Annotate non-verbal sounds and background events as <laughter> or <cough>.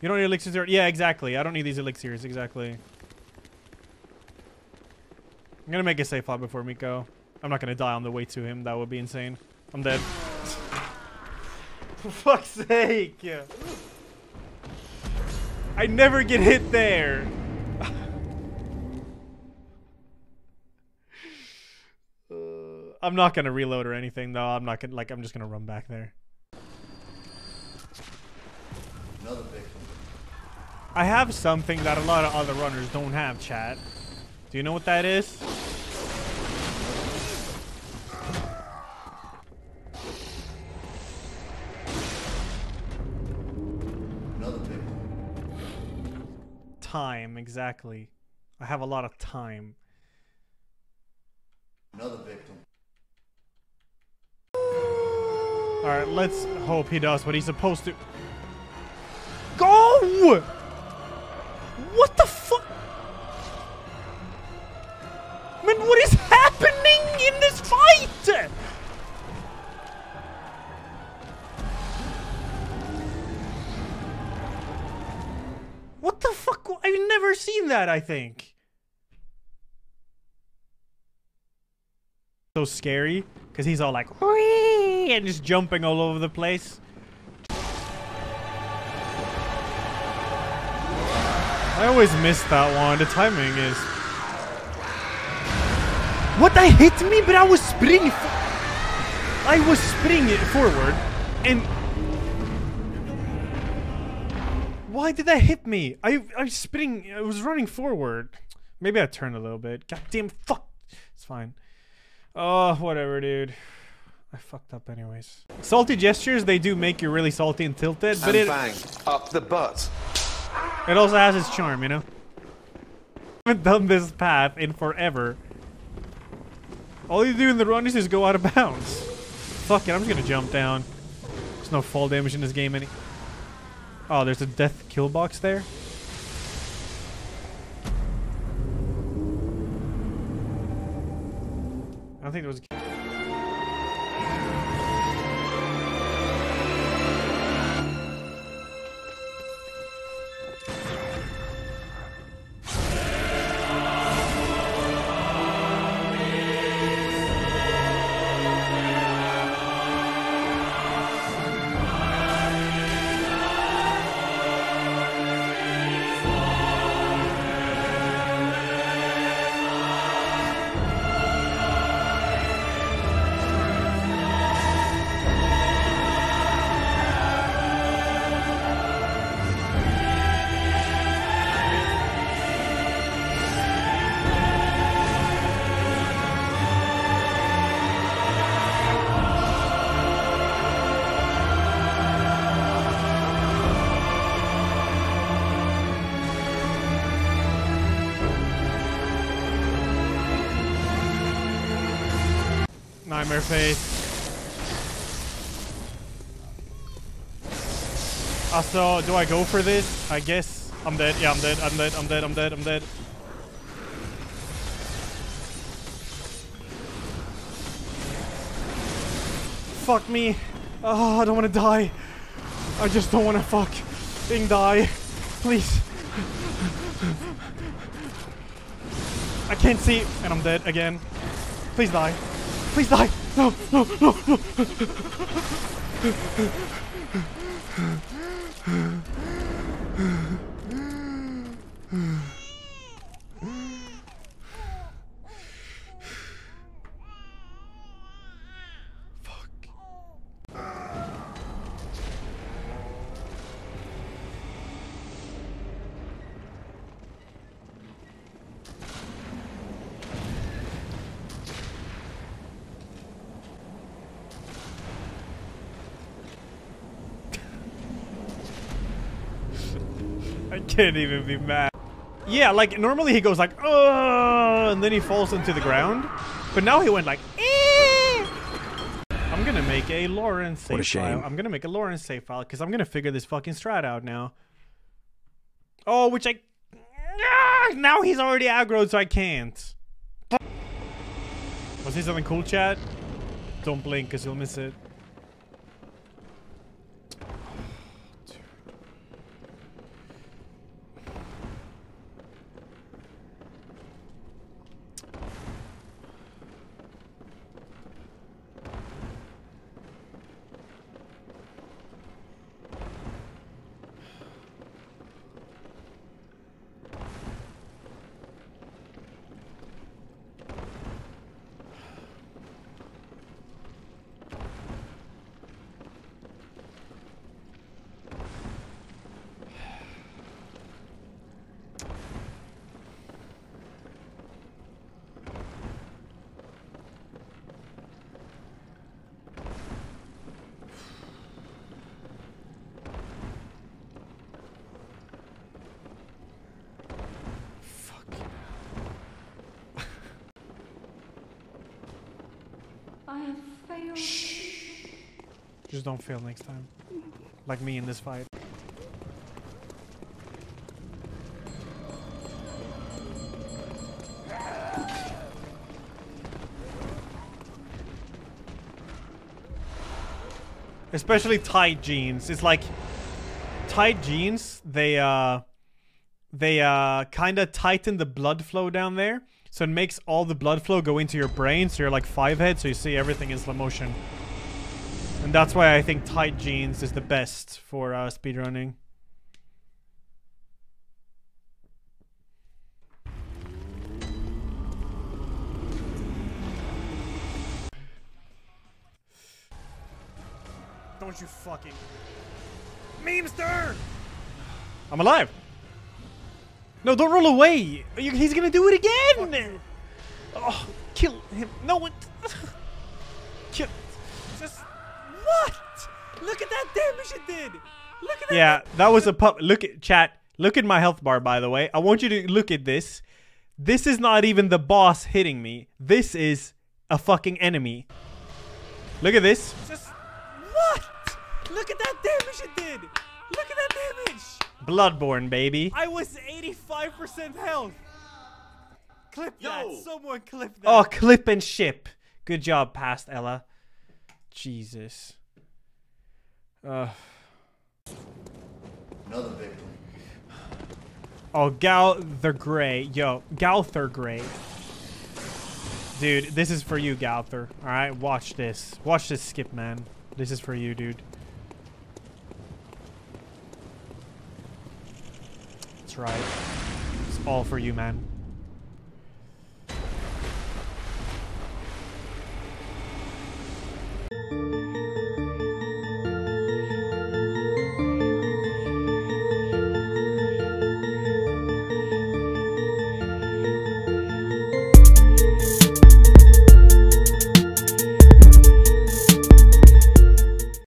You don't need elixirs. or- Yeah, exactly. I don't need these elixirs. Exactly. I'm gonna make a safe flight before Miko. I'm not gonna die on the way to him. That would be insane. I'm dead. <laughs> For fuck's sake! I never get hit there. Uh, <laughs> I'm not gonna reload or anything though. I'm not gonna like. I'm just gonna run back there. Another victim. I have something that a lot of other runners don't have, chat. Do you know what that is? Time, exactly. I have a lot of time. Another victim. Alright, let's hope he does what he's supposed to. Go! What the fuck? Man, what is happening in this fight? What the fuck? I've never seen that, I think. So scary because he's all like, "Whee!" and just jumping all over the place. I always miss that one. The timing is. What? That hit me, but I was springing. fo- I was springing forward, and. Why did that hit me? I I was spinning. I was running forward. Maybe I turned a little bit. God damn fuck. It's fine. Oh, whatever, dude. I fucked up anyways. Salty gestures, they do make you really salty and tilted, but and it, bang, up the butt. It also has its charm, you know? I haven't done this path in forever. All you do in the run is just go out of bounds. Fuck it, I'm just gonna jump down. There's no fall damage in this game any- Oh, there's a death kill box there? I don't think there was Nightmare face. Also, do I go for this? I guess. I'm dead. Yeah, I'm dead. I'm dead. I'm dead. I'm dead. I'm dead. Fuck me. Oh, I don't want to die. I just don't want to fucking die. Please. I can't see. And I'm dead again. Please die. Please die. No, no, no, no. I <laughs> can't even be mad. Yeah, like normally he goes like, oh, and then he falls into the ground. But now he went like, eh. I'm gonna make a Laurence save What a shame. file. I'm gonna make a Laurence save file because I'm gonna figure this fucking strat out now. Oh, which I. Ah, now he's already aggroed, so I can't. Was he something cool, chat? Don't blink, because you'll miss it. Just don't fail next time. Like me in this fight. Especially tight jeans. It's like tight jeans, they uh they uh kind of tighten the blood flow down there. So it makes all the blood flow go into your brain, so you're like five head, so you see everything in slow motion. And that's why I think tight jeans is the best for uh, speedrunning. Don't you fucking memester! I'm alive. No, don't roll away. You- He's gonna do it again. Oh, kill him. No one. <laughs> kill. Just what? Look at that damage it did. Look at that. Yeah, that was a pup. Look at chat. Look at my health bar, by the way. I want you to look at this. This is not even the boss hitting me. This is a fucking enemy. Look at this. Just what? Look at that damage it did. Look at that damage. Bloodborne, baby. I was 85% health. Clip that. Someone clip that. Oh, clip and ship. Good job, past Ella. Jesus. Uh, Another victim. oh, Gal the Gray. Yo, Galther Gray. Dude, this is for you, Galther. Alright, watch this. Watch this skip, man. This is for you, dude. Right. It's all for you, man.